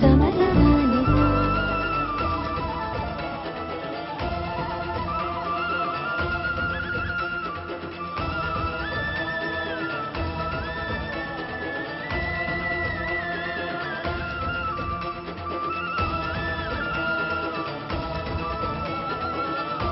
సమర